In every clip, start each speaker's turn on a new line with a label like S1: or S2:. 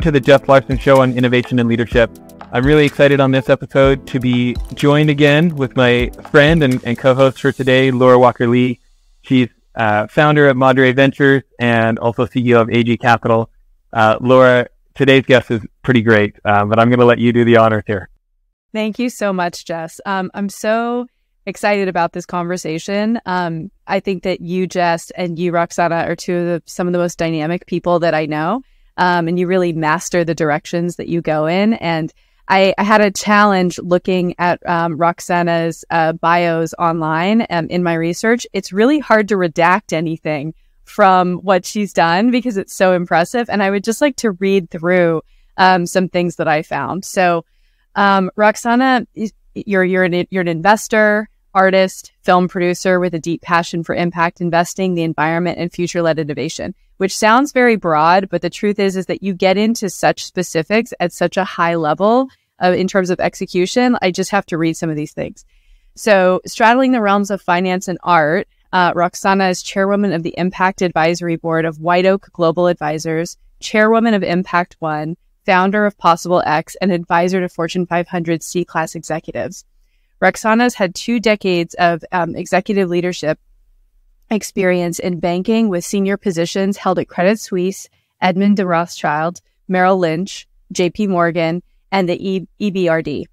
S1: to the Jess Larsen Show on Innovation and Leadership. I'm really excited on this episode to be joined again with my friend and, and co-host for today, Laura Walker Lee. She's uh, founder of Madre Ventures and also CEO of AG Capital. Uh, Laura, today's guest is pretty great, uh, but I'm going to let you do the honors here.
S2: Thank you so much, Jess. Um, I'm so excited about this conversation. Um, I think that you, Jess, and you, Roksana, are two of the, some of the most dynamic people that I know um, and you really master the directions that you go in. And I, I had a challenge looking at um, Roksana's uh, bios online um, in my research. It's really hard to redact anything from what she's done because it's so impressive. And I would just like to read through um, some things that I found. So, um, Roksana, you're you're an you're an investor, artist, film producer with a deep passion for impact investing, the environment, and future led innovation, which sounds very broad, but the truth is, is that you get into such specifics at such a high level uh, in terms of execution. I just have to read some of these things. So, straddling the realms of finance and art, uh, Roksana is chairwoman of the Impact Advisory Board of White Oak Global Advisors, chairwoman of Impact One, founder of Possible X, and advisor to Fortune 500 C class executives. Roksana's had two decades of um, executive leadership experience in banking with senior positions held at Credit Suisse, Edmond de Rothschild, Merrill Lynch, JP Morgan, and the e- EBRD.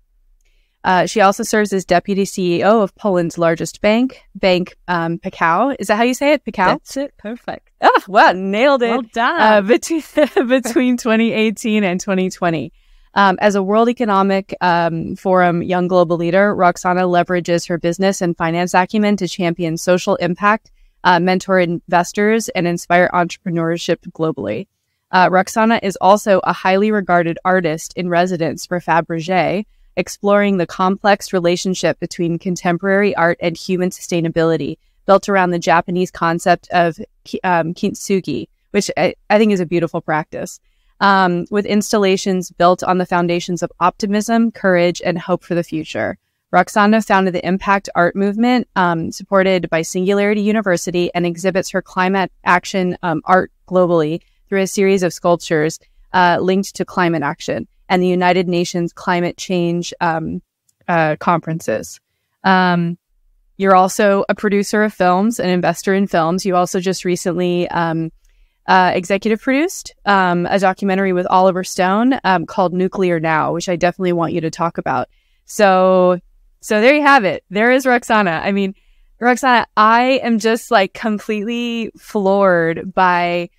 S2: Uh, she also serves as deputy CEO of Poland's largest bank, Bank um, Pekao. Is that how you say it? Pekao?
S3: That's it. Perfect.
S2: Oh, wow. Nailed it.
S3: Well done.
S2: Uh, between, between 2018 and 2020. Um, as a World Economic um, Forum Young Global Leader, Roksana leverages her business and finance acumen to champion social impact, uh, mentor investors, and inspire entrepreneurship globally. Uh, Roksana is also a highly regarded artist in residence for Fabergé, exploring the complex relationship between contemporary art and human sustainability, built around the Japanese concept of um, kintsugi, which I, I think is a beautiful practice um, with installations built on the foundations of optimism, courage, and hope for the future. Roksana founded the Impact Art Movement, um, supported by Singularity University, and exhibits her climate action um, art globally through a series of sculptures uh, linked to climate action and the United Nations climate change um, uh, conferences. Um, you're also a producer of films, an investor in films. You also just recently um, uh, executive produced um, a documentary with Oliver Stone um, called Nuclear Now, which I definitely want you to talk about. So, so there you have it. There is Roksana. I mean, Roksana, I am just like completely floored by.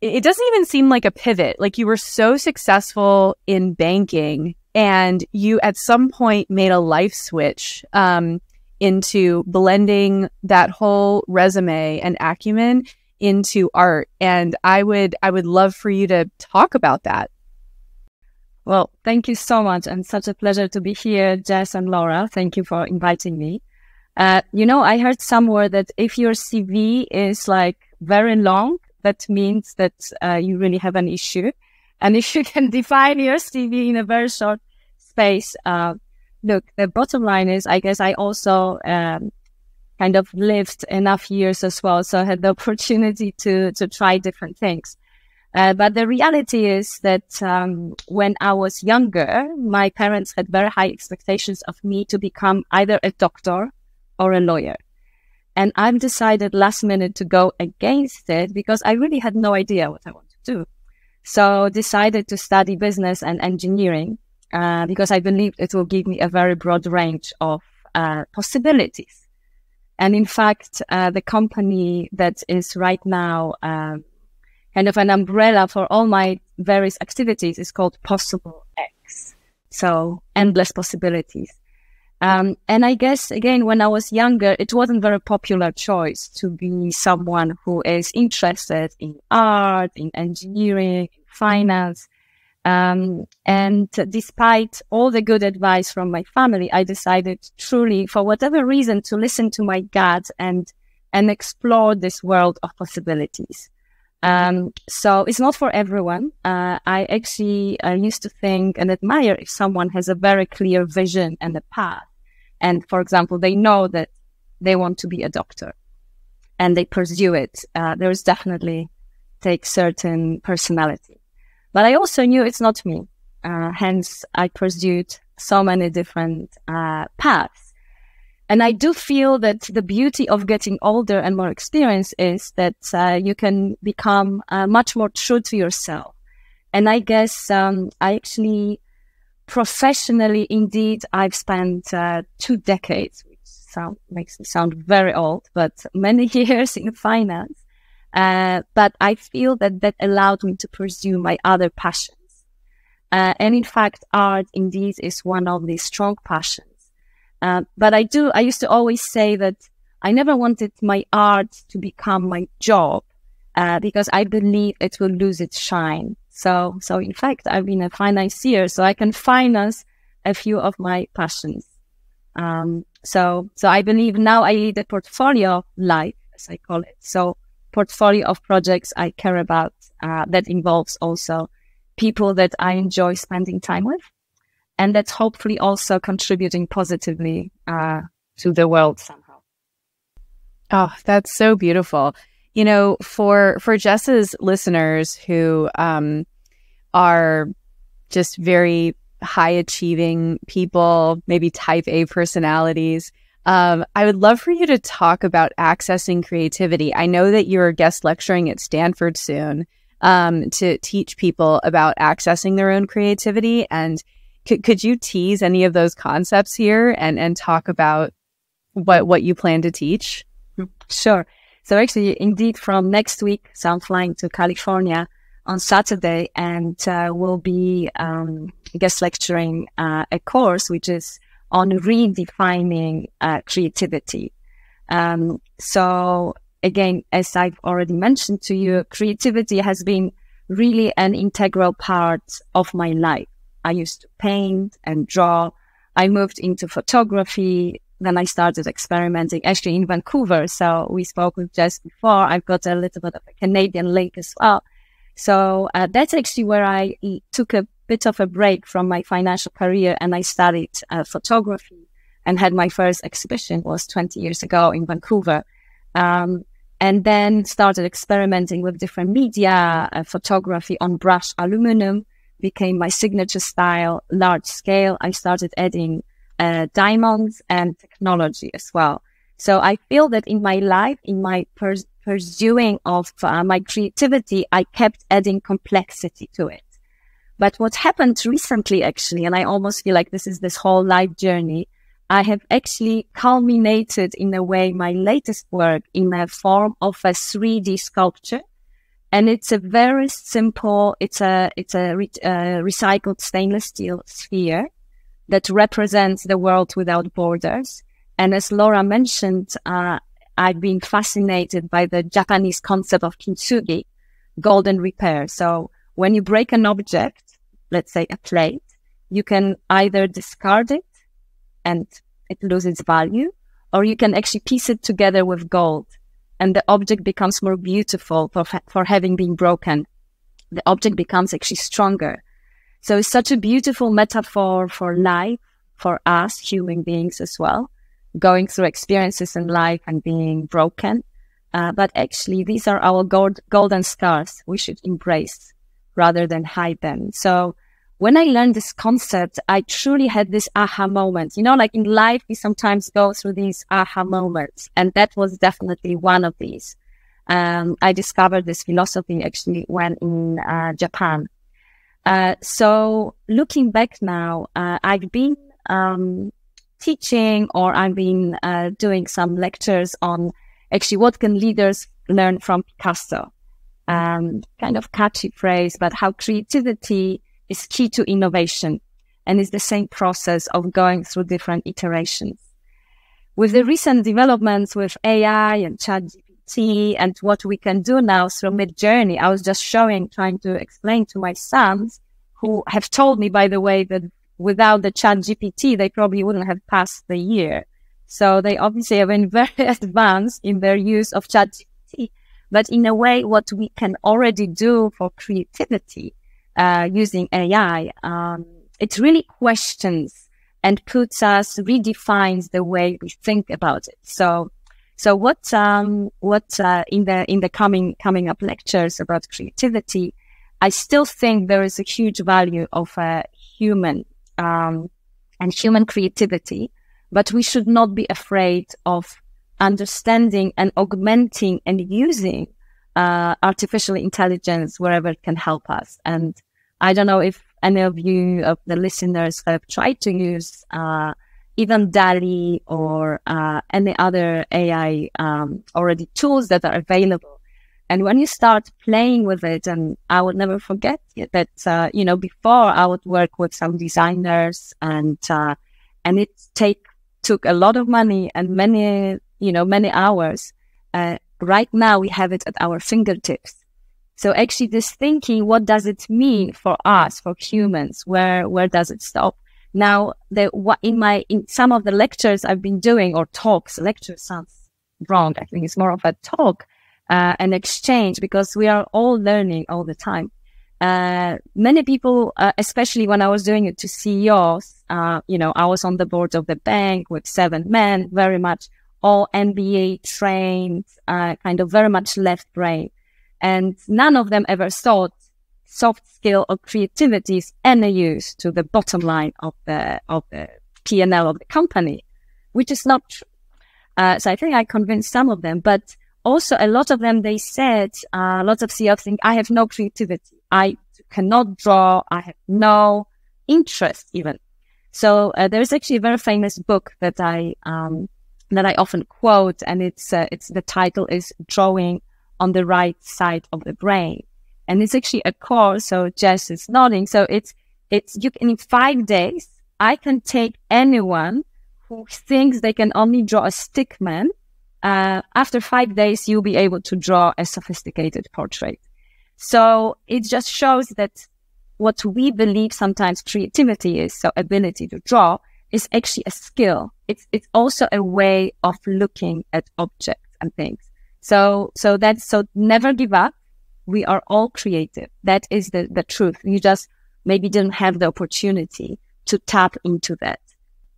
S2: It doesn't even seem like a pivot. Like you were so successful in banking, and you at some point made a life switch um, into blending that whole resume and acumen into art and i would i would love for you to talk about that
S3: well thank you so much and such a pleasure to be here jess and laura thank you for inviting me uh, you know i heard somewhere that if your cv is like very long that means that uh, you really have an issue and if you can define your cv in a very short space uh, look the bottom line is i guess i also um, kind of lived enough years as well. So I had the opportunity to, to try different things. Uh, but the reality is that um, when I was younger, my parents had very high expectations of me to become either a doctor or a lawyer. And I've decided last minute to go against it because I really had no idea what I want to do. So decided to study business and engineering uh, because I believed it will give me a very broad range of uh, possibilities. And in fact, uh, the company that is right now uh, kind of an umbrella for all my various activities is called Possible X. So endless possibilities. Um, and I guess again, when I was younger, it wasn't very popular choice to be someone who is interested in art, in engineering, in finance. Um, and despite all the good advice from my family, I decided truly, for whatever reason, to listen to my gut and and explore this world of possibilities. Um, so it's not for everyone. Uh, I actually uh, used to think and admire if someone has a very clear vision and a path. And for example, they know that they want to be a doctor and they pursue it. Uh, there's definitely take certain personality. But I also knew it's not me. Uh, hence, I pursued so many different uh, paths. And I do feel that the beauty of getting older and more experienced is that uh, you can become uh, much more true to yourself. And I guess um, I actually professionally, indeed, I've spent uh, two decades, which sound, makes me sound very old, but many years in finance. Uh, but I feel that that allowed me to pursue my other passions. Uh, and in fact, art indeed is one of these strong passions. Uh, but I do, I used to always say that I never wanted my art to become my job, uh, because I believe it will lose its shine. So, so in fact, I've been a financier, so I can finance a few of my passions. Um, so, so I believe now I lead a portfolio life, as I call it. So portfolio of projects I care about, uh, that involves also people that I enjoy spending time with. And that's hopefully also contributing positively, uh, to the world somehow.
S2: Oh, that's so beautiful. You know, for, for Jess's listeners who, um, are just very high achieving people, maybe type A personalities. Um, I would love for you to talk about accessing creativity. I know that you're guest lecturing at Stanford soon um, to teach people about accessing their own creativity. And could, could you tease any of those concepts here and, and talk about what, what you plan to teach?
S3: Sure. So actually, indeed, from next week, so I'm flying to California on Saturday and uh, we'll be um, guest lecturing uh, a course which is on redefining uh, creativity. Um, so again, as I've already mentioned to you, creativity has been really an integral part of my life. I used to paint and draw. I moved into photography. Then I started experimenting actually in Vancouver. So we spoke with Jess before. I've got a little bit of a Canadian link as well. So uh, that's actually where I took a bit of a break from my financial career and I studied uh, photography and had my first exhibition was 20 years ago in Vancouver. Um, and then started experimenting with different media, uh, photography on brush aluminum became my signature style, large scale. I started adding uh, diamonds and technology as well. So I feel that in my life, in my pursuing of uh, my creativity, I kept adding complexity to it. But what happened recently, actually, and I almost feel like this is this whole life journey, I have actually culminated in a way my latest work in a form of a 3D sculpture. And it's a very simple, it's a, it's a re- uh, recycled stainless steel sphere that represents the world without borders. And as Laura mentioned, uh, I've been fascinated by the Japanese concept of kintsugi, golden repair. So when you break an object, let's say a plate, you can either discard it and it loses value, or you can actually piece it together with gold and the object becomes more beautiful for, for having been broken. The object becomes actually stronger. So it's such a beautiful metaphor for life, for us human beings as well going through experiences in life and being broken. Uh, but actually, these are our gold, golden scars we should embrace rather than hide them. So when I learned this concept, I truly had this aha moment. You know, like in life, we sometimes go through these aha moments. And that was definitely one of these. Um, I discovered this philosophy actually when in uh, Japan. Uh, so looking back now, uh, I've been um, teaching or I've been uh, doing some lectures on actually what can leaders learn from Picasso. Um, kind of catchy phrase, but how creativity is key to innovation and is the same process of going through different iterations. With the recent developments with AI and ChatGPT and what we can do now through Midjourney, I was just showing, trying to explain to my sons who have told me, by the way, that without the chat GPT, they probably wouldn't have passed the year. So they obviously have been very advanced in their use of ChatGPT. But in a way, what we can already do for creativity, uh, using AI, um, it really questions and puts us, redefines the way we think about it. So, so what, um, what, uh, in the, in the coming, coming up lectures about creativity, I still think there is a huge value of a human um, and human creativity, but we should not be afraid of understanding and augmenting and using uh, artificial intelligence wherever it can help us. And I don't know if any of you of the listeners have tried to use uh, even DALL-E or uh, any other AI um, already tools that are available. And when you start playing with it, and I would never forget that, uh, you know, before I would work with some designers and, uh, and it take, took a lot of money and many, you know, many hours. Uh, right now we have it at our fingertips. So actually this thinking, what does it mean for us, for humans? Where, where does it stop? Now, the, what in my, in some of the lectures I've been doing or talks, lecture sounds wrong. I think it's more of a talk, uh, an exchange because we are all learning all the time. Uh, many people, uh, especially when I was doing it to CEOs, uh, you know, I was on the board of the bank with seven men, very much all MBA trained, uh, kind of very much left brain. And none of them ever thought soft skill or creativity is any use to the bottom line of the, of the P&L of the company, which is not true. Uh, so I think I convinced some of them, but also a lot of them, they said, uh, lots of CEOs think I have no creativity. I cannot draw. I have no interest even. So uh, there's actually a very famous book that I, um, that I often quote and it's, uh, it's, the title is drawing on the right side of the brain and it's actually a course. So Jess is nodding. So it's, it's, you can, in five days, I can take anyone who thinks they can only draw a stick man. Uh, after five days, you'll be able to draw a sophisticated portrait. So it just shows that what we believe sometimes creativity is, so ability to draw, is actually a skill. It's, it's also a way of looking at objects and things. So, so that's, so never give up we are all creative. That is the, the truth. You just maybe didn't have the opportunity to tap into that.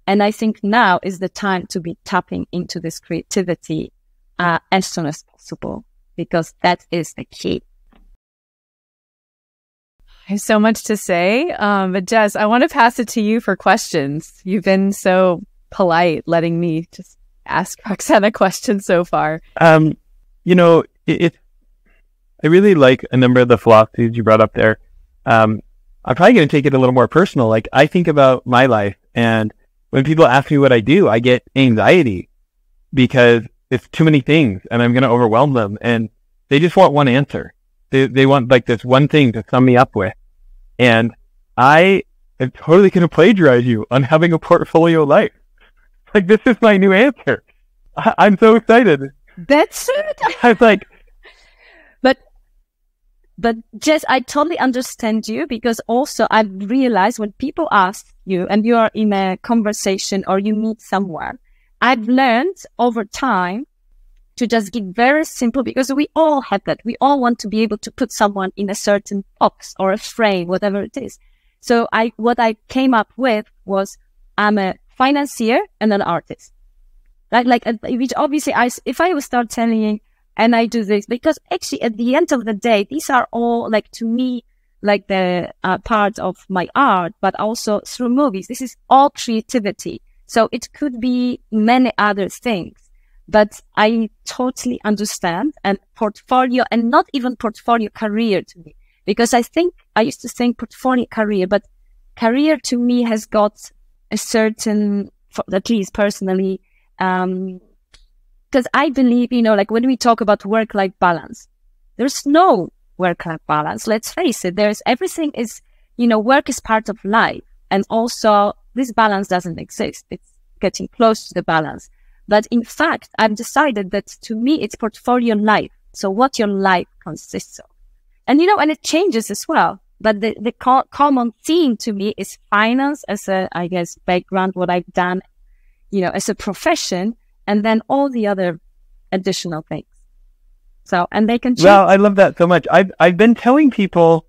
S3: And I think now is the time to be tapping into this creativity uh, as soon as possible because that is the key.
S2: I have so much to say. Um, but Jess, I want to pass it to you for questions. You've been so polite letting me just ask Roksana questions so far.
S1: Um, you know, it, I really like a number of the philosophies you brought up there. Um, I'm probably going to take it a little more personal. Like I think about my life and when people ask me what I do, I get anxiety because it's too many things and I'm going to overwhelm them and they just want one answer. They, they want like this one thing to sum me up with. And I am totally going to plagiarize you on having a portfolio life. Like this is my new answer. I, am so excited.
S3: That's it.
S1: I was like,
S3: but, but Jess, I totally understand you because also I've realized when people ask you and you are in a conversation or you meet someone, I've learned over time to just get very simple because we all have that. We all want to be able to put someone in a certain box or a frame, whatever it is. So I, what I came up with was I'm a financier and an artist. Right? Like, which obviously I, if I would start telling and I do this because actually at the end of the day, these are all like to me, like the uh, part of my art, but also through movies. This is all creativity. So it could be many other things, but I totally understand and portfolio and not even portfolio career to me, because I think I used to think portfolio career, but career to me has got a certain, at least personally, um, because I believe, you know, like when we talk about work life balance, there's no work life balance. Let's face it. There's everything is, you know, work is part of life. And also this balance doesn't exist. It's getting close to the balance. But in fact, I've decided that to me, it's portfolio life. So what your life consists of. And, you know, and it changes as well. But the, the co- common theme to me is finance as a, I guess, background, what I've done, you know, as a profession and then all the other additional things. So, and they can.
S1: Well, I love that so much. I've I've been telling people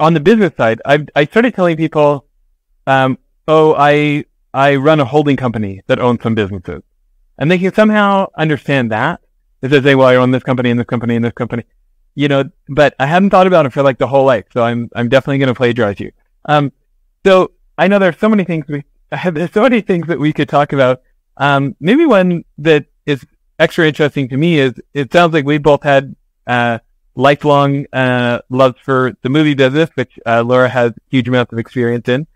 S1: on the business side. I I started telling people, um, oh, I I run a holding company that owns some businesses, and they can somehow understand that. They say, well, I own this company and this company and this company. you know, but I hadn't thought about it for like the whole life. So I'm, I'm definitely going to plagiarize you. Um, so I know there's so many things we, there's so many things that we could talk about. Um, maybe one that is extra interesting to me is it sounds like we both had, uh, lifelong, uh, love for the movie business, which, uh, Laura has huge amounts of experience in.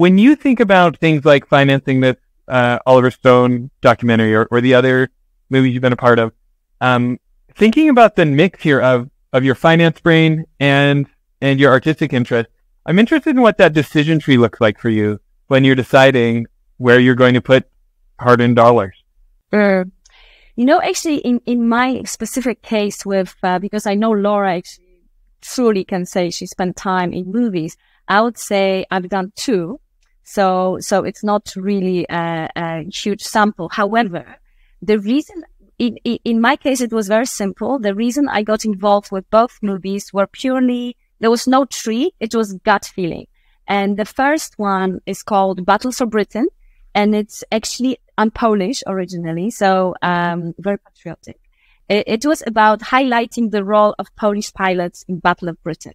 S1: When you think about things like financing this, uh, Oliver Stone documentary or, or the other movies you've been a part of, um, thinking about the mix here of, of your finance brain and, and your artistic interest, I'm interested in what that decision tree looks like for you when you're deciding where you're going to put hard earned dollars.
S3: Uh, you know, actually, in, in my specific case with, uh, because I know Laura actually truly can say she spent time in movies, I would say I've done two. So, so it's not really a, a huge sample. However, the reason in, in my case, it was very simple. The reason I got involved with both movies were purely, there was no tree. It was gut feeling. And the first one is called Battle for Britain. And it's actually, I'm Polish originally. So, um, very patriotic. It, it was about highlighting the role of Polish pilots in Battle of Britain.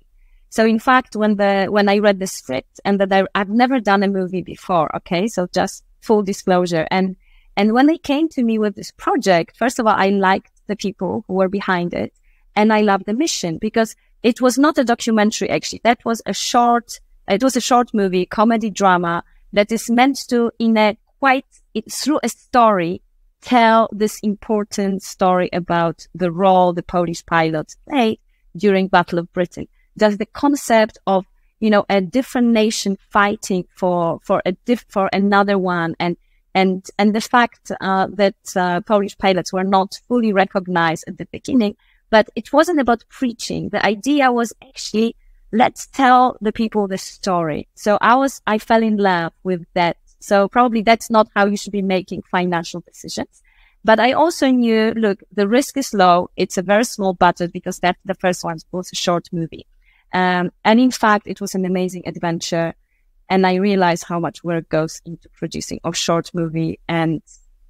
S3: So in fact, when the, when I read the script and that I've never done a movie before. Okay. So just full disclosure. And and when they came to me with this project, first of all, I liked the people who were behind it and I loved the mission because it was not a documentary. Actually, that was a short, it was a short movie, comedy drama that is meant to, in a quite, it, through a story, tell this important story about the role the Polish pilots played during Battle of Britain. Does the concept of, you know, a different nation fighting for, for a diff, for another one and and and the fact uh, that uh, Polish pilots were not fully recognized at the beginning, but it wasn't about preaching. The idea was actually let's tell the people the story. So I was I fell in love with that. So probably that's not how you should be making financial decisions. But I also knew, look, the risk is low. It's a very small budget because that the first one was a short movie. Um, and in fact, it was an amazing adventure. And I realized how much work goes into producing a short movie. And,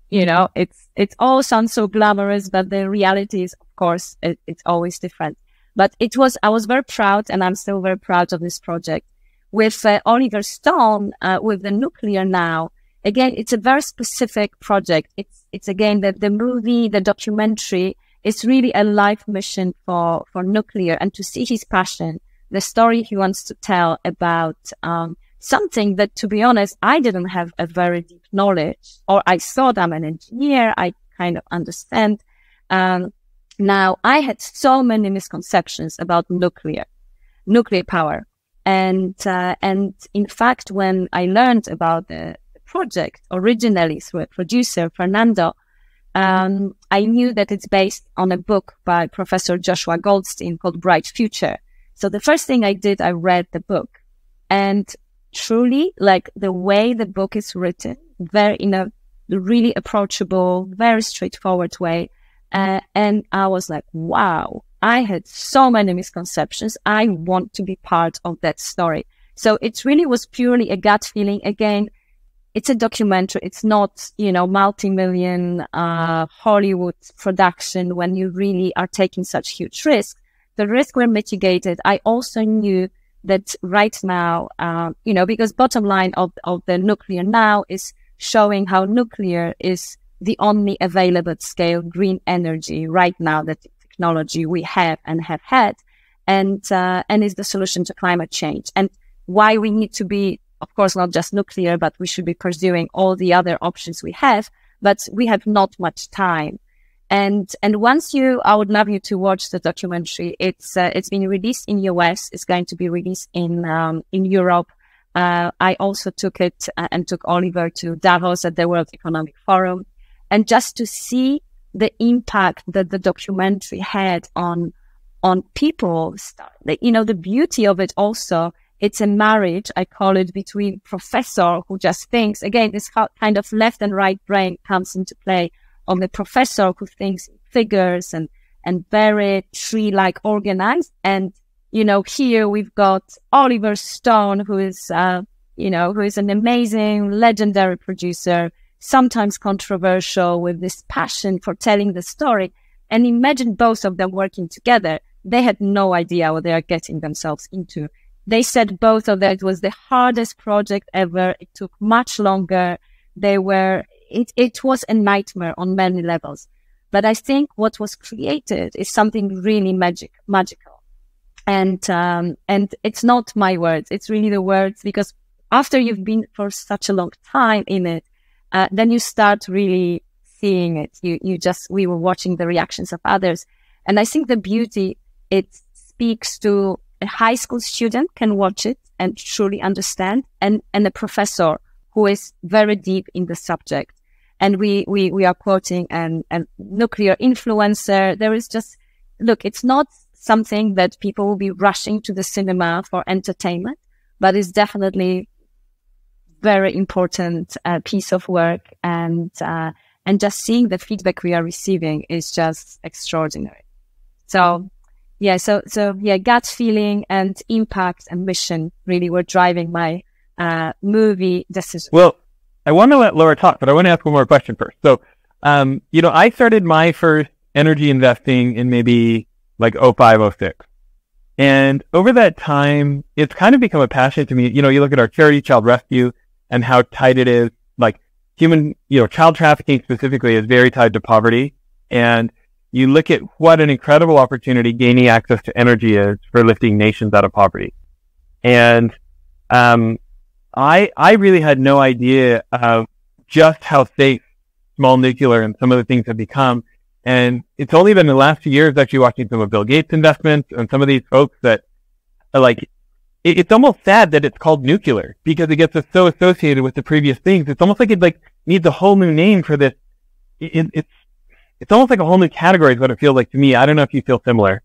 S3: you know, it's, it all sounds so glamorous, but the reality is, of course, it, it's always different. But it was, I was very proud and I'm still very proud of this project with uh, Oliver Stone, uh, with the nuclear now. Again, it's a very specific project. It's, it's again that the movie, the documentary is really a life mission for, for nuclear and to see his passion, the story he wants to tell about, um, something that, to be honest, I didn't have a very deep knowledge, or I thought I'm an engineer. I kind of understand. Um, now I had so many misconceptions about nuclear, nuclear power. And, uh, and in fact, when I learned about the, project originally through a producer, Fernando, um, I knew that it's based on a book by Professor Joshua Goldstein called Bright Future. So the first thing I did, I read the book and truly like the way the book is written, very in a really approachable, very straightforward way. Uh, and I was like, wow, I had so many misconceptions. I want to be part of that story. So it really was purely a gut feeling. Again, it's a documentary. It's not, you know, multi-million, uh, Hollywood production when you really are taking such huge risks. The risks were mitigated. I also knew that right now, uh, you know, because bottom line of, of the nuclear now is showing how nuclear is the only available scale green energy right now that technology we have and have had and uh, and is the solution to climate change and why we need to be of course not just nuclear but we should be pursuing all the other options we have but we have not much time and and once you, I would love you to watch the documentary. It's uh, it's been released in US. It's going to be released in um, in Europe. Uh, I also took it uh, and took Oliver to Davos at the World Economic Forum, and just to see the impact that the documentary had on on people. You know, the beauty of it also. It's a marriage, I call it, between professor who just thinks again, this kind of left and right brain comes into play of the professor who thinks figures and, and very tree-like organized. And, you know, here we've got Oliver Stone, who is, uh, you know, who is an amazing, legendary producer, sometimes controversial with this passion for telling the story. And imagine both of them working together. they had no idea what they are getting themselves into. They said both of that was the hardest project ever. It took much longer. They were, it, it was a nightmare on many levels. But I think what was created is something really magic, magical. And, um, and it's not my words. It's really the words because after you've been for such a long time in it, uh, then you start really seeing it. You, you just, we were watching the reactions of others. And I think the beauty, it speaks to a high school student can watch it and truly understand and, and a professor who is very deep in the subject. And we, we, we are quoting an, an nuclear influencer. There is just, look, it's not something that people will be rushing to the cinema for entertainment, but it's definitely very important uh, piece of work. And uh, and just seeing the feedback we are receiving is just extraordinary. So yeah so so yeah gut feeling and impact and mission really were driving my uh, movie decision.
S1: Well i want to let laura talk but i want to ask one more question first so um, you know i started my first energy investing in maybe like 0506 and over that time, it's kind of become a passion to me. You know, you look at our charity child rescue, and how tight it is. Like human, you know, child trafficking specifically is very tied to poverty. And you look at what an incredible opportunity gaining access to energy is for lifting nations out of poverty. And, um, I, I really had no idea of just how safe small nuclear and some of the things have become. And it's only been the last few years actually watching some of Bill Gates' investments and some of these folks that are like it, it's almost sad that it's called nuclear because it gets us so associated with the previous things. It's almost like it like needs a whole new name for this. It, it's it's almost like a whole new category is what it feels like to me. I don't know if you feel similar.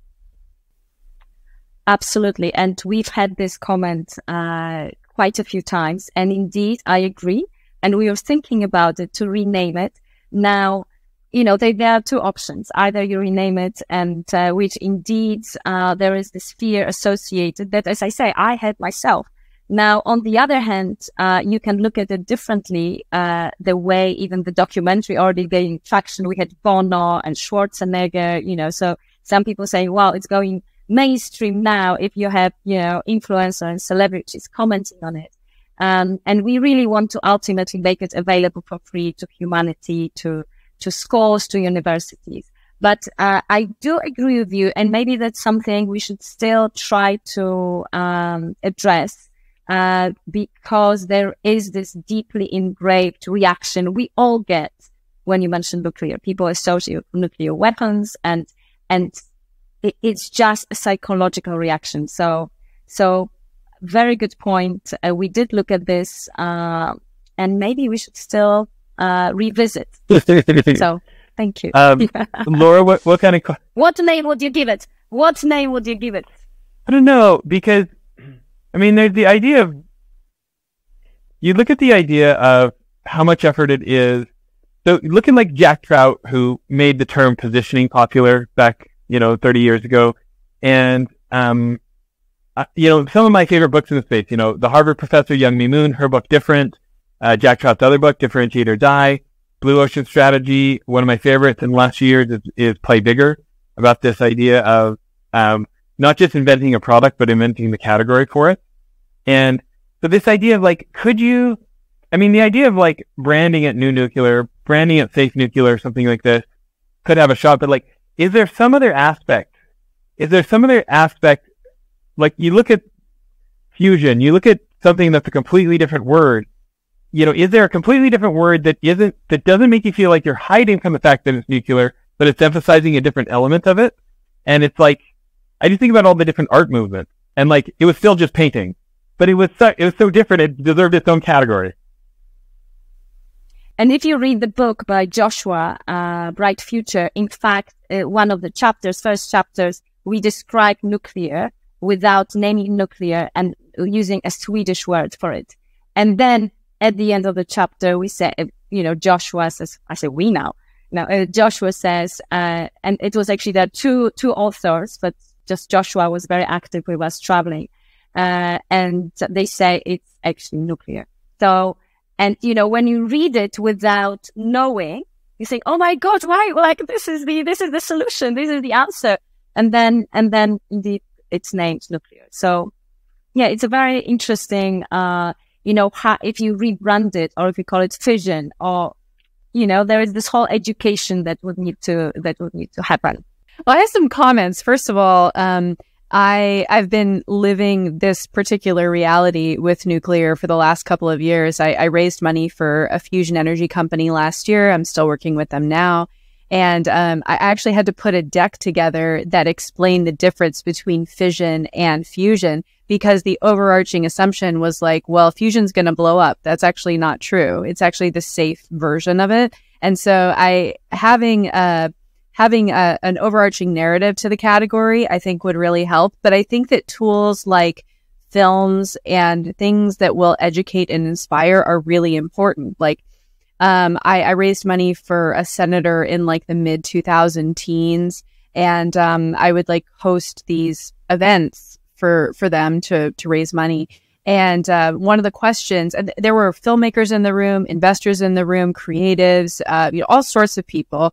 S3: Absolutely, and we've had this comment uh, quite a few times, and indeed, I agree. And we are thinking about it to rename it now you know, they, there are two options. Either you rename it and, uh, which indeed, uh, there is this fear associated that, as I say, I had myself. Now, on the other hand, uh, you can look at it differently, uh, the way even the documentary already gained traction. We had Bono and Schwarzenegger, you know, so some people say, well, it's going mainstream now if you have, you know, influencers and celebrities commenting on it. Um, and we really want to ultimately make it available for free to humanity, to, to schools, to universities. But uh, I do agree with you, and maybe that's something we should still try to um, address uh, because there is this deeply engraved reaction we all get when you mention nuclear. People associate nuclear weapons, and and it, it's just a psychological reaction. So so very good point. Uh, we did look at this, uh, and maybe we should still uh, revisit. so thank you.
S1: Um, Laura, what, what kind of...
S3: what name would you give it? What name would you give it?
S1: I don't know, because, I mean, there's the idea of, you look at the idea of how much effort it is. So looking like Jack Trout, who made the term positioning popular back, you know, 30 years ago. And, um, you know, some of my favorite books in the space, you know, the Harvard professor Youngme Moon, her book Different, uh, Jack Trout's other book, Differentiate or Die, Blue Ocean Strategy. One of my favorites in the last few years is, is Play Bigger about this idea of, um, not just inventing a product, but inventing the category for it. And so this idea of like, could you, I mean, the idea of like branding it new nuclear, branding it safe nuclear, something like this could have a shot, but like, is there some other aspect? Is there some other aspect? Like you look at fusion, you look at something that's a completely different word you know, is there a completely different word that isn't, that doesn't make you feel like you're hiding from the fact that it's nuclear, but it's emphasizing a different element of it? And it's like, I just think about all the different art movements and like, it was still just painting, but it was so, it was so different. It deserved its own category.
S3: And if you read the book by Joshua, uh, Bright Future, in fact, uh, one of the chapters, first chapters, we describe nuclear without naming nuclear and using a Swedish word for it. And then at the end of the chapter, we say, you know, Joshua says, I say we now. Now, uh, Joshua says, uh, and it was actually there two, two authors, but just Joshua was very active with us traveling. Uh, and they say it's actually nuclear. So, and you know, when you read it without knowing, you think, Oh my God, why? Like, this is the, this is the solution. This is the answer. and then and then indeed it's named nuclear. So yeah, it's a very interesting. Uh, you know, how, if you rebrand it or if you call it fission or you know, there is this whole education that would need to that would need to happen.
S2: Well, I have some comments. First of all, um, I I've been living this particular reality with nuclear for the last couple of years. I, I raised money for a fusion energy company last year. I'm still working with them now. And um, I actually had to put a deck together that explained the difference between fission and fusion because the overarching assumption was like, well, fusion's going to blow up. That's actually not true. It's actually the safe version of it. And so I having a having a, an overarching narrative to the category, I think would really help. But I think that tools like films and things that will educate and inspire are really important. Like um, I, I, raised money for a senator in like the mid 2000 teens, and um, I would like host these events for for them to to raise money. And uh, one of the questions, and there were filmmakers in the room, investors in the room, creatives, uh, you know, all sorts of people.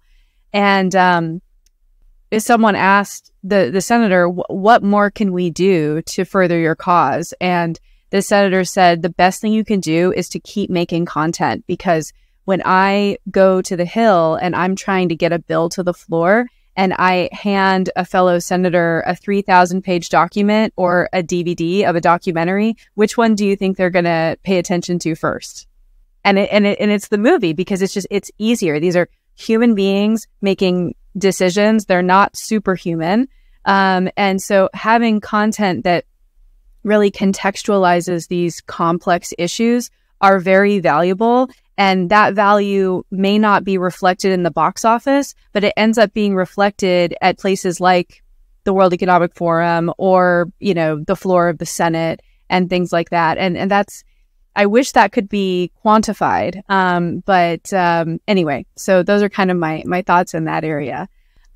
S2: And um, if someone asked the the senator, "What more can we do to further your cause?" and the senator said, "The best thing you can do is to keep making content because." when I go to the Hill and I'm trying to get a bill to the floor and I hand a fellow senator a 3,000 page document or a DVD of a documentary, which one do you think they're going to pay attention to first? And it, and it, and it's the movie because it's just, it's easier. These are human beings making decisions. They're not superhuman. Um, and so having content that really contextualizes these complex issues are very valuable and that value may not be reflected in the box office, but it ends up being reflected at places like the World Economic Forum or, you know, the floor of the Senate and things like that. And, and that's, I wish that could be quantified. Um, but, um, anyway, so those are kind of my, my thoughts in that area.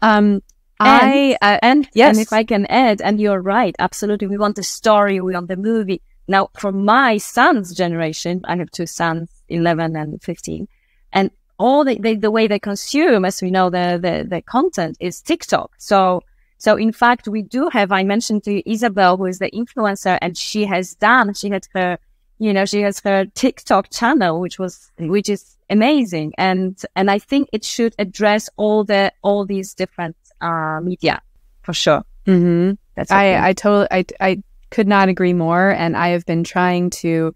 S2: Um,
S3: and, I, uh, and yes. And if I can add, and you're right, absolutely. We want the story, we want the movie. Now, for my son's generation, I have two sons 11 and 15. And all the, the, the way they consume, as we know, the, the, the content is TikTok. So, so in fact, we do have, I mentioned to Isabel, who is the influencer, and she has done, she had her, you know, she has her TikTok channel, which was, which is amazing. And, and I think it should address all the, all these different, uh, media for sure.
S2: Mm-hmm. That's, I, I totally, I, I could not agree more. And I have been trying to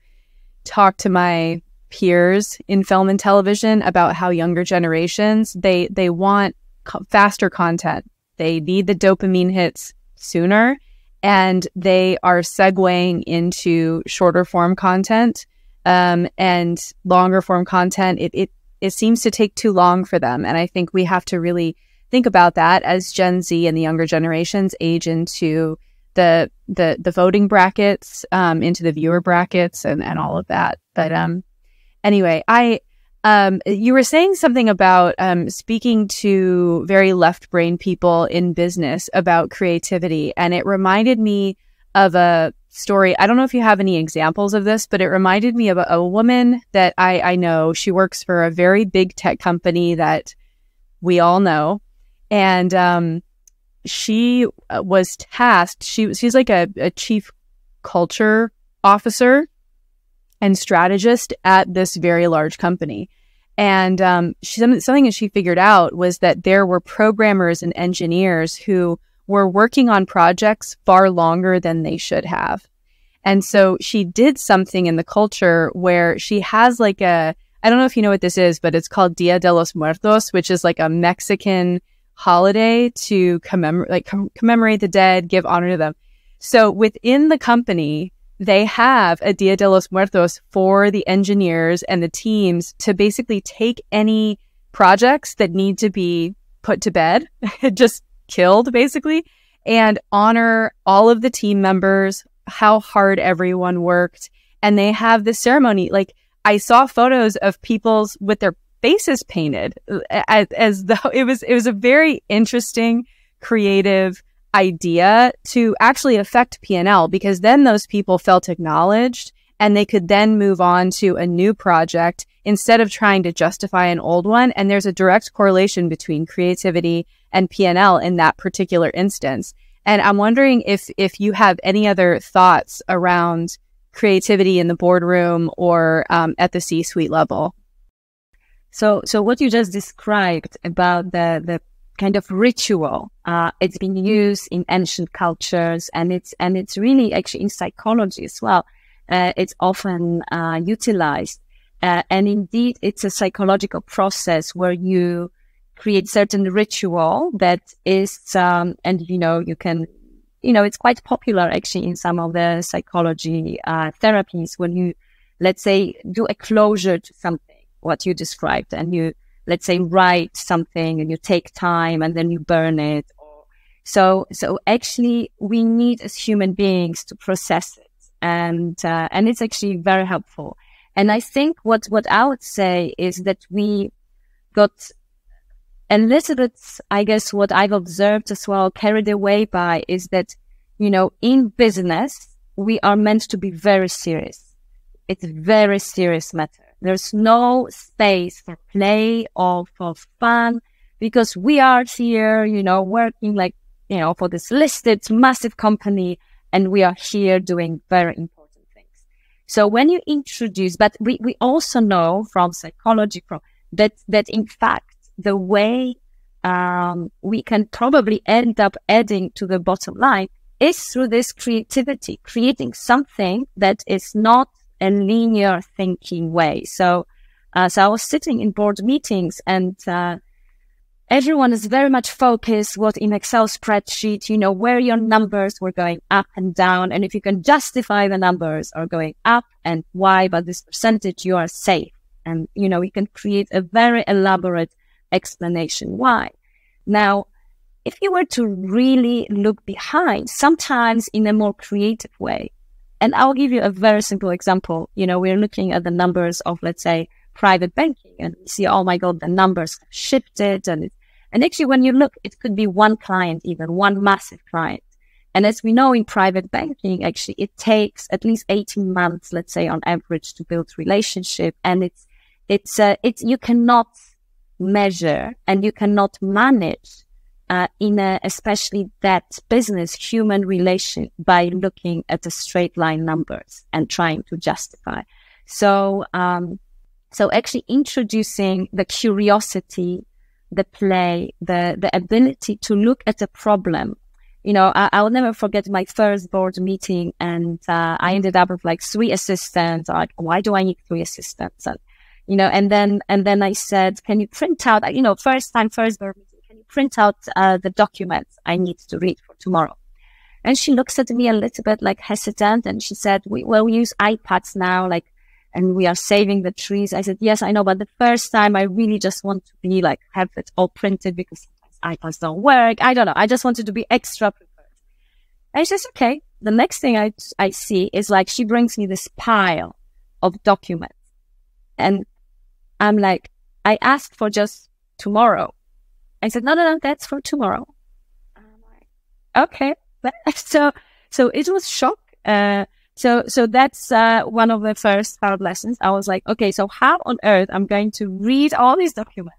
S2: talk to my peers in film and television about how younger generations they they want co- faster content. They need the dopamine hits sooner and they are segueing into shorter form content um, and longer form content. It, it it seems to take too long for them, and I think we have to really think about that as Gen Z and the younger generations age into the the the voting brackets, um, into the viewer brackets, and and all of that. But um, anyway, I um, you were saying something about um, speaking to very left brain people in business about creativity, and it reminded me of a story. I don't know if you have any examples of this, but it reminded me of a, a woman that I, I know. She works for a very big tech company that we all know, and um, she uh, was tasked. She was she's like a, a chief culture officer and strategist at this very large company. And um, she, something that she figured out was that there were programmers and engineers who were working on projects far longer than they should have. And so she did something in the culture where she has like a, I don't know if you know what this is, but it's called Dia de los Muertos, which is like a Mexican holiday to commemorate, like com- commemorate the dead, give honor to them. So within the company, they have a Dia de los Muertos for the engineers and the teams to basically take any projects that need to be put to bed, just killed basically, and honor all of the team members, how hard everyone worked. And they have this ceremony. Like I saw photos of people's with their faces painted uh, as, as though it was, it was a very interesting, creative, idea to actually affect P&L because then those people felt acknowledged and they could then move on to a new project instead of trying to justify an old one. And there's a direct correlation between creativity and P&L in that particular instance. And I'm wondering if if you have any other thoughts around creativity in the boardroom or um, at the C-suite level.
S3: So, so what you just described about the the kind of ritual, uh, it's been used in ancient cultures, and it's and it's really actually in psychology as well. Uh, it's often uh, utilized, uh, and indeed, it's a psychological process where you create certain ritual that is, um, and you know, you can, you know, it's quite popular actually in some of the psychology uh, therapies when you, let's say, do a closure to something, what you described, and you, let's say, write something and you take time and then you burn it. So, so actually, we need as human beings to process it, and uh, and it's actually very helpful. And I think what what I would say is that we got and little bit, I guess, what I've observed as well, carried away by is that, you know, in business, we are meant to be very serious. It's a very serious matter. There's no space for play or for fun because we are here, you know, working like, you know, for this listed massive company and we are here doing very important things. So when you introduce, but we, we also know from psychology, from that, that in fact, the way um, we can probably end up adding to the bottom line is through this creativity, creating something that is not a linear thinking way. So, uh, so I was sitting in board meetings and, uh, everyone is very much focused what in Excel spreadsheet, you know, where your numbers were going up and down. And if you can justify the numbers are going up and why, but this percentage, you are safe. And, you know, you can create a very elaborate explanation why. Now, if you were to really look behind, sometimes in a more creative way, and I'll give you a very simple example. You know, we're looking at the numbers of, let's say, private banking and we see, oh my God, the numbers shifted. And, and actually, when you look, it could be one client, even one massive client. And as we know in private banking, actually, it takes at least 18 months, let's say on average to build relationship. And it's, it's, uh, it's, you cannot measure and you cannot manage uh, in a, especially that business human relation by looking at the straight line numbers and trying to justify. So, um, so actually introducing the curiosity, the play, the, the ability to look at a problem. You know, I, will never forget my first board meeting and, uh, I ended up with like three assistants. Like, why do I need three assistants? And you know, and then, and then I said, can you print out, you know, first time, first board meeting, print out uh, the documents I need to read for tomorrow? And she looks at me a little bit like hesitant and she said, we, well, we use iPads now, like, and we are saving the trees. I said, yes, I know, but the first time I really just want to be like, have it all printed because iPads don't work. I don't know. I just wanted to be extra prepared. And she says, okay. The next thing I, I see is like, she brings me this pile of documents and I'm like, I asked for just tomorrow. I said, no, no, no, that's for tomorrow. I'm like, okay. so, so it was shock. Uh, so, so that's, uh, one of the first hard lessons. I was like, okay, so how on earth I'm going to read all these documents,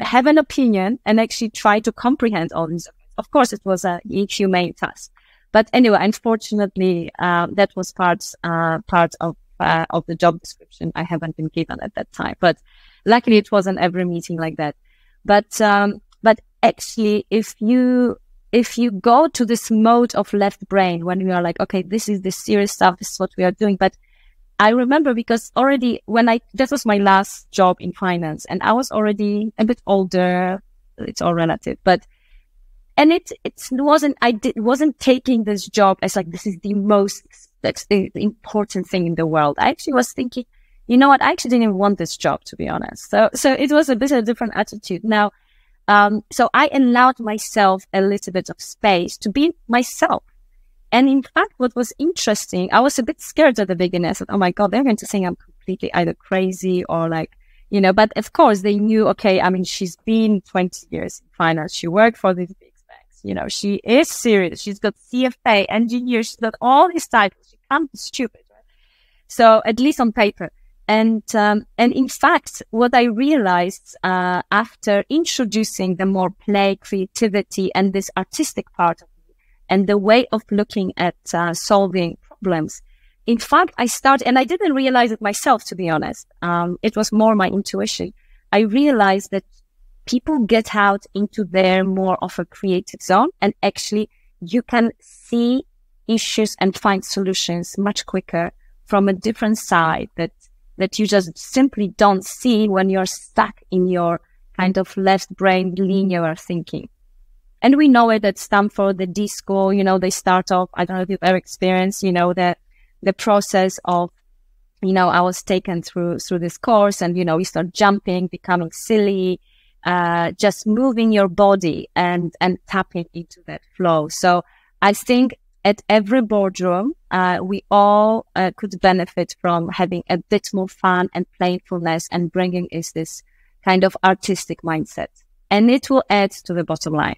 S3: have an opinion and actually try to comprehend all these. Documents. Of course, it was a humane task. But anyway, unfortunately, uh, that was part, uh, part of uh, of the job description I haven't been given at that time. But luckily it wasn't every meeting like that. But, um, but actually, if you, if you go to this mode of left brain when you are like, okay, this is the serious stuff. This is what we are doing. But I remember because already when I, that was my last job in finance and I was already a bit older. It's all relative, but and it it wasn't I did, wasn't taking this job as like this is the most that's the, the important thing in the world. I actually was thinking, you know what? I actually didn't even want this job, to be honest. So, so it was a bit of a different attitude. Now, um, so I allowed myself a little bit of space to be myself. And in fact, what was interesting, I was a bit scared at the beginning. I said, Oh my God, they're going to think I'm completely either crazy or like, you know, but of course they knew, okay, I mean, she's been 20 years in finance. She worked for these big banks. You know, she is serious. She's got CFA, engineer. She's got all these titles. She can't be stupid. Right? So at least on paper. And um, and in fact, what I realized uh, after introducing the more play, creativity, and this artistic part of me, and the way of looking at uh, solving problems, in fact, I started, and I didn't realize it myself, to be honest. Um, it was more my intuition. I realized that people get out into their more of a creative zone, and actually, you can see issues and find solutions much quicker from a different side that that you just simply don't see when you're stuck in your kind of left brain linear thinking. And we know it at Stanford, the D school, you know, they start off, I don't know if you've ever experienced, you know, the, the process of, you know, I was taken through, through this course and, you know, you start jumping, becoming silly, uh, just moving your body and, and tapping into that flow. So I think at every boardroom, uh, we all uh, could benefit from having a bit more fun and playfulness and bringing is this kind of artistic mindset. And it will add to the bottom line.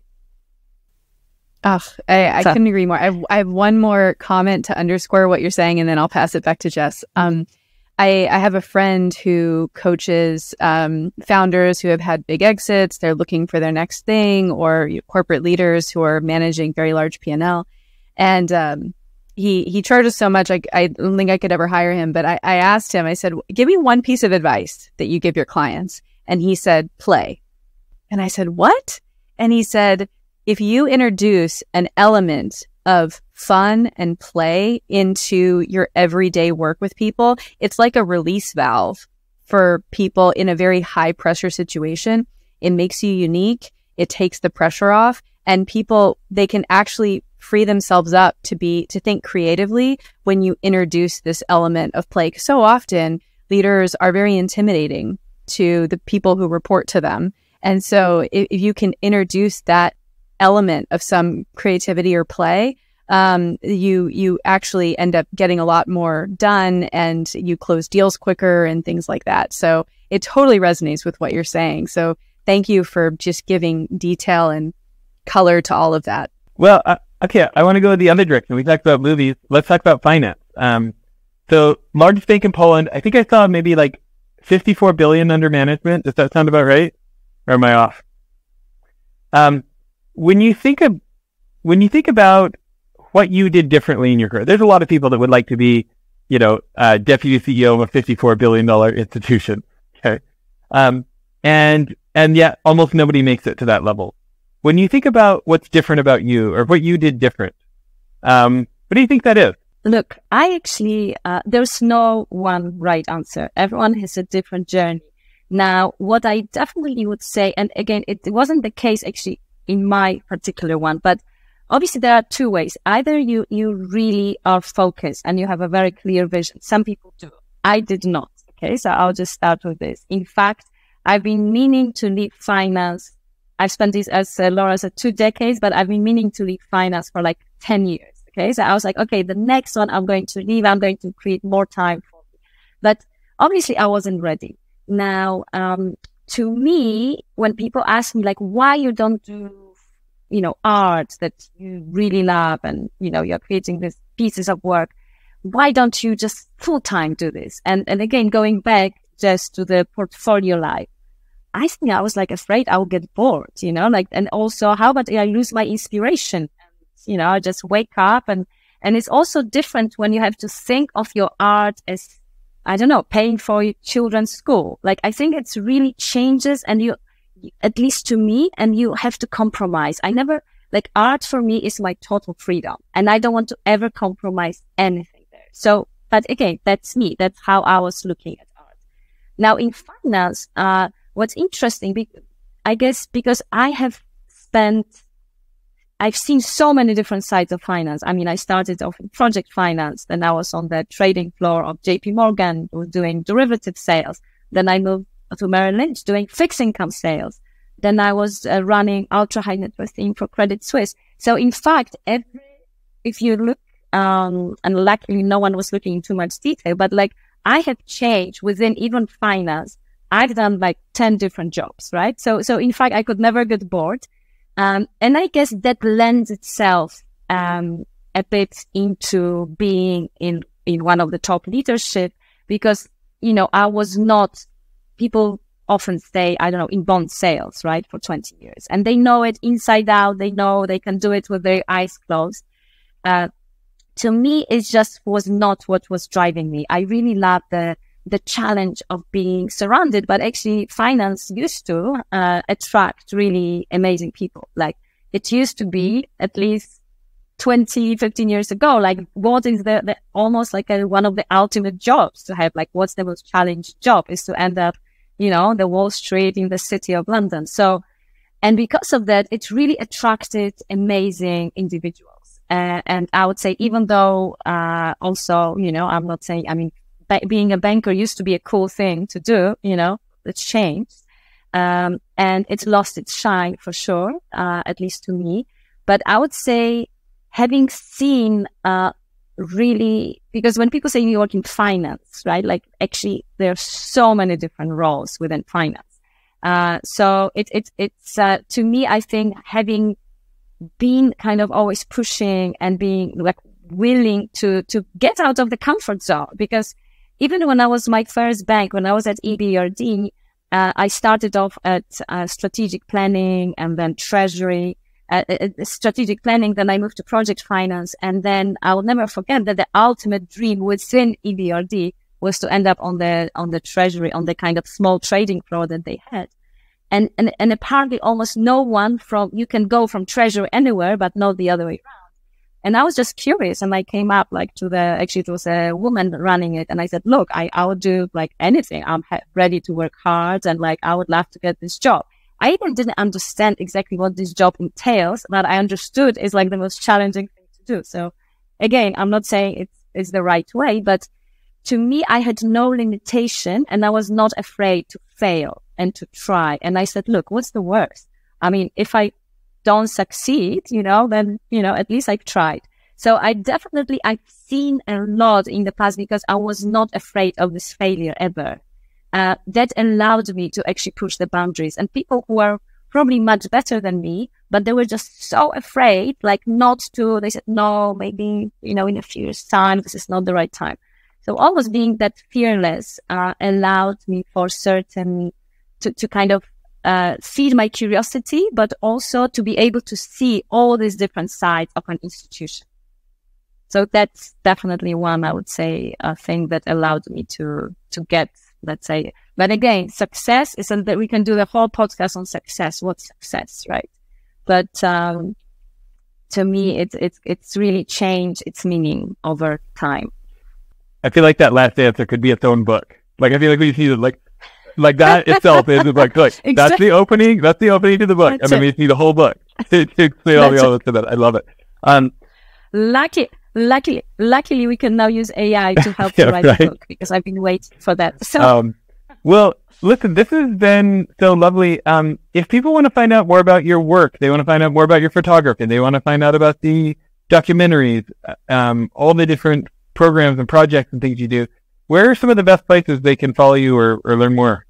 S2: Oh, I, I so. couldn't agree more. I have, I have, one more comment to underscore what you're saying, and then I'll pass it back to Jess. Um, I, I, have a friend who coaches um, founders who have had big exits. They're looking for their next thing, or corporate leaders who are managing very large P&L and um, he he charges so much. I I don't think I could ever hire him. But I, I asked him. I said, "Give me one piece of advice that you give your clients." And he said, "Play." And I said, "What?" And he said, "If you introduce an element of fun and play into your everyday work with people, it's like a release valve for people in a very high pressure situation. It makes you unique. It takes the pressure off and people, they can actually free themselves up to be to think creatively when you introduce this element of play. So often leaders are very intimidating to the people who report to them. And so if, if you can introduce that element of some creativity or play, um, you you actually end up getting a lot more done and you close deals quicker and things like that. So it totally resonates with what you're saying. So thank you for just giving detail and color to all of that.
S1: Well, uh, okay, I want to go the other direction. We talked about movies. Let's talk about finance. Um, so largest bank in Poland. I think I saw maybe like 54 billion under management. Does that sound about right? Or am I off? Um, when you think of, when you think about what you did differently in your career, there's a lot of people that would like to be, you know, uh, deputy CEO of a 54 billion dollar institution. Okay. Um, and, and yet almost nobody makes it to that level. When you think about what's different about you or what you did different, um, what do you think that is?
S3: Look, I actually, uh, there's no one right answer. Everyone has a different journey. Now, what I definitely would say, and again, it wasn't the case actually in my particular one, but obviously there are two ways. Either you, you really are focused and you have a very clear vision. Some people do. I did not. Okay. So I'll just start with this. In fact, I've been meaning to leave finance I've spent this, as uh, Laura said, two decades, but I've been meaning to leave finance for like 10 years. Okay. So I was like, okay, the next one I'm going to leave, I'm going to create more time for me. But obviously I wasn't ready. Now, um, to me, when people ask me like, why you don't do, you know, art that you really love and, you know, you're creating these pieces of work, why don't you just full time do this? And, and again, going back just to the portfolio life, I think I was like afraid I would get bored, you know, like, and also how about I lose my inspiration? And, you know, I just wake up and, and it's also different when you have to think of your art as, I don't know, paying for your children's school. Like, I think it's really changes and you, at least to me, and you have to compromise. I never, like, art for me is my total freedom and I don't want to ever compromise anything there. So, but again, that's me. That's how I was looking at art. Now in finance, uh, what's interesting, I guess, because I have spent, I've seen so many different sides of finance. I mean, I started off in project finance, then I was on the trading floor of JP Morgan doing derivative sales. Then I moved to Merrill Lynch doing fixed income sales. Then I was uh, running ultra high net worth team for Credit Suisse. So in fact, every, if you look, um, and luckily no one was looking in too much detail, but like I have changed within even finance I've done like 10 different jobs, right? So, so in fact, I could never get bored. Um, and I guess that lends itself, um, a bit into being in, in one of the top leadership because you know, I was not, people often stay, I don't know, in bond sales, right, for 20 years. And they know it inside out. They know they can do it with their eyes closed. Uh, to me, it just was not what was driving me. I really love the, the challenge of being surrounded, but actually finance used to, uh, attract really amazing people. Like it used to be at least 20, 15 years ago, like what is the, the almost like a, one of the ultimate jobs to have? Like what's the most challenged job is to end up, you know, the Wall Street in the city of London. So, and because of that, it really attracted amazing individuals. Uh, and I would say, even though, uh, also, you know, I'm not saying, I mean, being a banker used to be a cool thing to do, you know, it's changed. Um, and it's lost its shine for sure, uh, at least to me. But I would say having seen, uh, really, because when people say you work in finance, right? Like actually there are so many different roles within finance. Uh, so it, it, it's, uh, to me, I think having been kind of always pushing and being like willing to, to get out of the comfort zone because even when I was my first bank, when I was at EBRD, uh, I started off at uh, strategic planning and then treasury uh, uh, uh, strategic planning. Then I moved to project finance. And then I will never forget that the ultimate dream within EBRD was to end up on the, on the treasury, on the kind of small trading floor that they had. And, and, and apparently almost no one from, you can go from treasury anywhere, but not the other way around. And I was just curious and I came up like to the, actually it was a woman running it. And I said, look, I, I would do like anything. I'm ha- ready to work hard and like I would love to get this job. I even didn't understand exactly what this job entails, but I understood is like the most challenging thing to do. So again, I'm not saying it's, it's the right way, but to me, I had no limitation and I was not afraid to fail and to try. And I said, look, what's the worst? I mean, if I don't succeed, you know, then, you know, at least I've tried. So I definitely, I've seen a lot in the past because I was not afraid of this failure ever uh, that allowed me to actually push the boundaries. And people who are probably much better than me, but they were just so afraid, like not to, they said, no, maybe, you know, in a few years time, this is not the right time. So almost being that fearless, uh, allowed me for certain to, to kind of, uh, feed my curiosity, but also to be able to see all these different sides of an institution. So that's definitely one, I would say, a thing that allowed me to, to get let's say. But again, success is that we can do the whole podcast on success. What's success, right? But um, to me, it's it's it's really changed its meaning over time.
S1: I feel like that last answer could be its own book. Like I feel like we see like like that itself is like look exactly. that's the opening that's the opening to the book that's mean, then we see the whole book to explain all the elements of that. I love it. Um,
S3: lucky luckily, luckily, we can now use AI to help yeah, write right. the book because I've been waiting for that. So, um,
S1: well, listen, this has been so lovely. Um, if people want to find out more about your work, they want to find out more about your photography, they want to find out about the documentaries, uh, um, all the different programs and projects and things you do. Where are some of the best places they can follow you or, or learn more?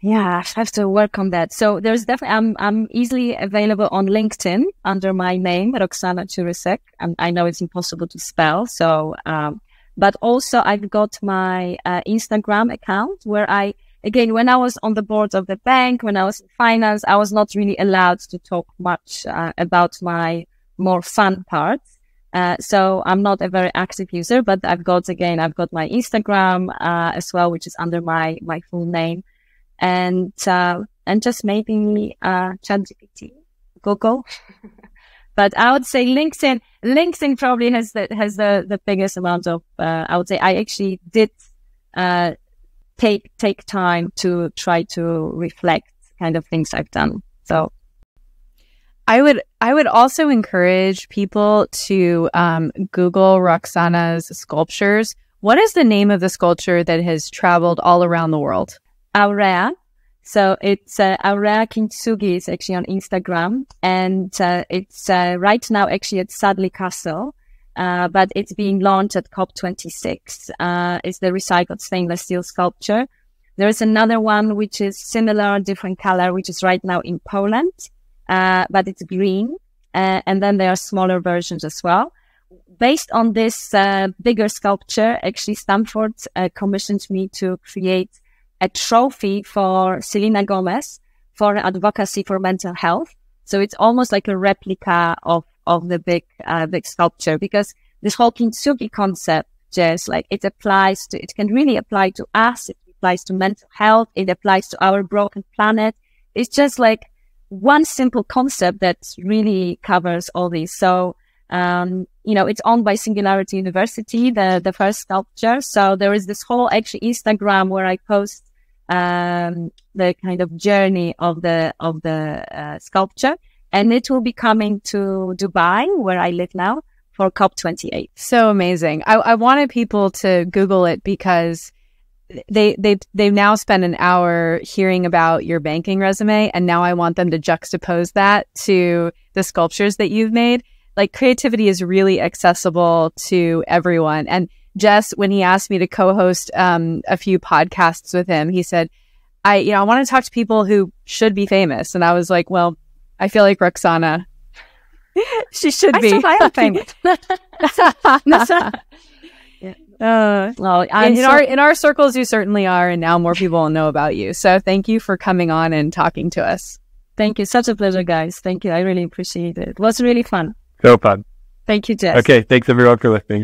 S3: Yeah, I have to work on that. So there's definitely, I'm, I'm easily available on LinkedIn under my name, Roksana Ciurysek. And I know it's impossible to spell. So, um, but also I've got my uh, Instagram account where I, again, when I was on the board of the bank, when I was in finance, I was not really allowed to talk much uh, about my more fun parts. Uh, so I'm not a very active user, but I've got, again, I've got my Instagram, uh, as well, which is under my, my full name and uh, and just maybe uh, ChatGPT, Google. but I would say LinkedIn. LinkedIn probably has the has the the biggest amount of. Uh, I would say I actually did uh, take take time to try to reflect kind of things I've done. So.
S2: I would I would also encourage people to um, Google Roksana's sculptures. What is the name of the sculpture that has traveled all around the world?
S3: Aurea. So it's uh, Aurea Kintsugi is actually on Instagram and uh, it's uh, right now actually at Sudeley Castle. Uh, but it's being launched at COP26. Uh, it's the recycled stainless steel sculpture. There is another one which is similar, different color, which is right now in Poland, uh, but it's green. Uh, and then there are smaller versions as well. based on this uh, bigger sculpture, actually Stanford uh, commissioned me to create a trophy for Selena Gomez for advocacy for mental health. So it's almost like a replica of, of the big, uh, big sculpture because this whole kintsugi concept, just like it applies to, it can really apply to us. It applies to mental health. It applies to our broken planet. It's just like one simple concept that really covers all these. So, um, you know, it's owned by Singularity University, the, the first sculpture. So there is this whole actually Instagram where I post, um, the kind of journey of the, of the, uh, sculpture. And it will be coming to Dubai, where I live now for COP28.
S2: So amazing. I, I wanted people to Google it because they they they've now spent an hour hearing about your banking resume and now I want them to juxtapose that to the sculptures that you've made. Like creativity is really accessible to everyone. And Jess, when he asked me to co-host um, a few podcasts with him, he said, "I you know I want to talk to people who should be famous." And I was like, "Well, I feel like Roksana she should
S3: I
S2: be.
S3: I am famous.
S2: Uh,
S3: well,
S2: in, in
S3: so-
S2: our in our circles, you certainly are, and now more people will know about you. So thank you for coming on and talking to us.
S3: Thank you. Such a pleasure, guys. Thank you. I really appreciate it. It was really fun.
S1: So fun.
S3: Thank you, Jess.
S1: Okay, thanks everyone for listening.